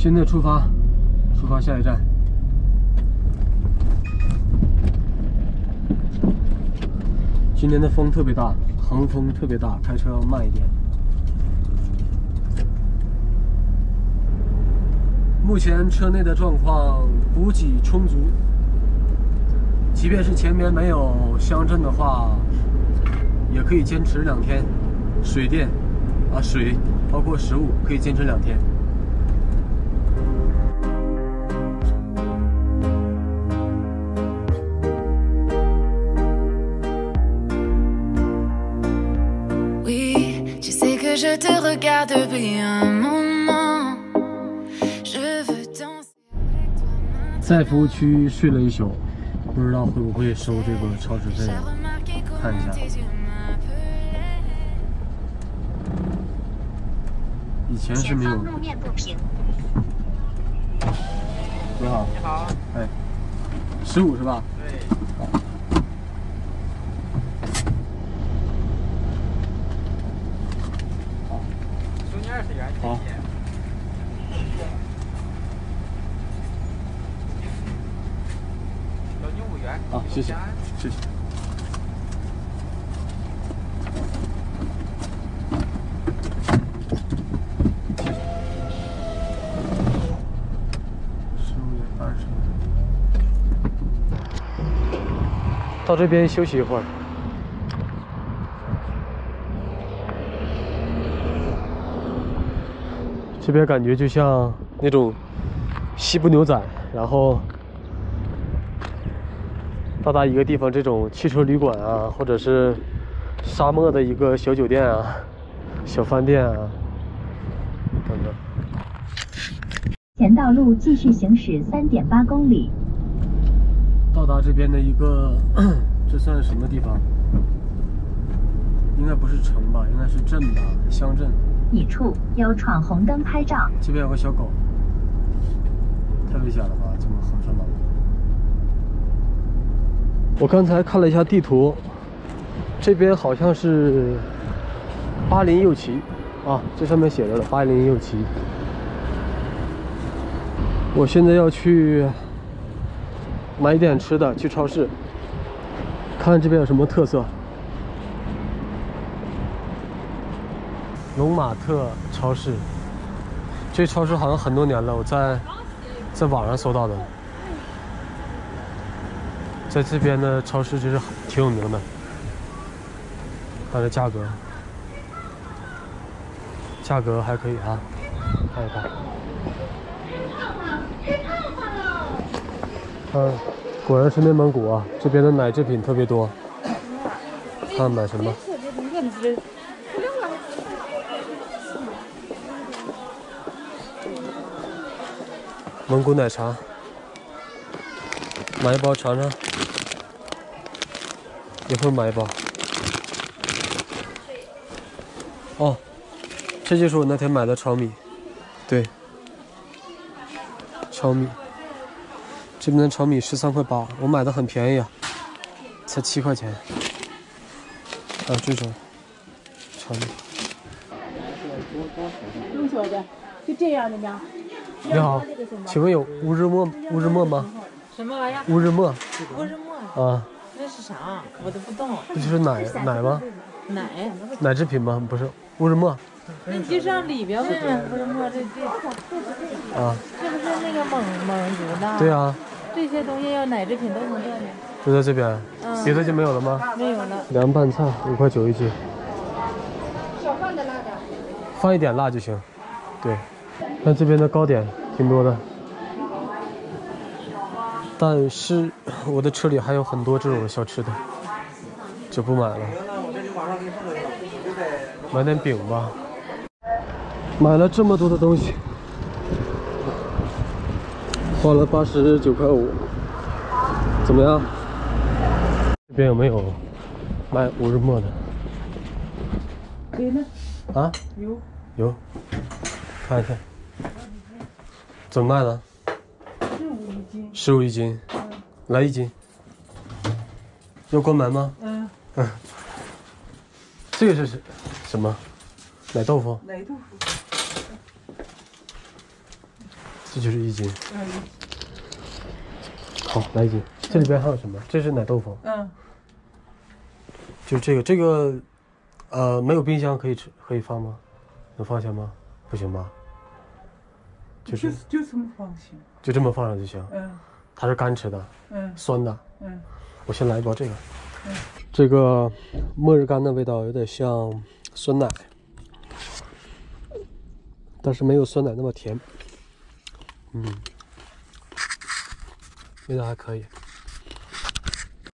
现在出发，出发下一站。今天的风特别大，横风特别大，开车要慢一点。目前车内的状况补给充足，即便是前面没有乡镇的话，也可以坚持两天。水电啊，水包括食物可以坚持两天。在服务区睡了一宿，不知道会不会收这个超时费？看一下。以前是没有。路面不平。你好。你好。哎，十五是吧？对。收你二十元。好。交你五元。好，谢谢，谢谢。十五元二十元。到这边休息一会儿。这边感觉就像那种西部牛仔，然后到达一个地方，这种汽车旅馆啊，或者是沙漠的一个小酒店啊、小饭店啊等等。前道路继续行驶三点八公里。到达这边的一个，这算是什么地方？应该不是城吧，应该是镇吧，乡镇。一处有闯红灯拍照。这边有个小狗，太危险了吧？怎么横穿马路。我刚才看了一下地图，这边好像是巴林右旗啊，这上面写着了巴林右旗。我现在要去买点吃的，去超市，看这边有什么特色。龙马特超市，这超市好像很多年了，我在在网上搜到的。在这边的超市就是挺有名的，它的价格价格还可以啊，看一看。嗯，果然是内蒙古啊，这边的奶制品特别多。看买什么？蒙古奶茶，买一包尝尝。一会儿买一包。哦，这就是我那天买的炒米，对，炒米。这边的炒米十三块八，我买的很便宜啊，才七块钱。还有这种炒米。你说的，就这样的呢？你好，请问有乌日墨乌日墨吗？什么玩意儿？乌日墨。乌日墨。啊。那是啥？我都不懂。这就是奶奶吗？奶。奶制品吗？不是乌日墨。那你就上里边问问乌日墨这这。啊。是不是那个蒙蒙族的？对啊。这些东西要奶制品都从这里。就在这边。嗯。别的就没有了吗？没有了。凉拌菜五块九一斤。少放点辣的。放一点辣就行。对。看这边的糕点挺多的，但是我的车里还有很多这种小吃的，就不买了。买点饼吧。买了这么多的东西，花了八十九块五，怎么样？这边有没有卖五日墨的？对呢。啊？有。有。看一下。怎么卖的？十五一斤。十五一斤。嗯。来一斤。要关门吗？嗯。嗯。这个是什么？奶豆腐。奶豆腐。这就是一斤。嗯好，来一斤。这里边还有什么？这是奶豆腐，嗯，就这个这个，呃，没有冰箱可以吃可以放吗？能放下吗？不行吧？就是就这么放行。就这么放上就行。嗯它是干吃的，嗯酸的。嗯我先来一包这个。嗯这个末日干的味道有点像酸奶，但是没有酸奶那么甜。嗯，味道还可以。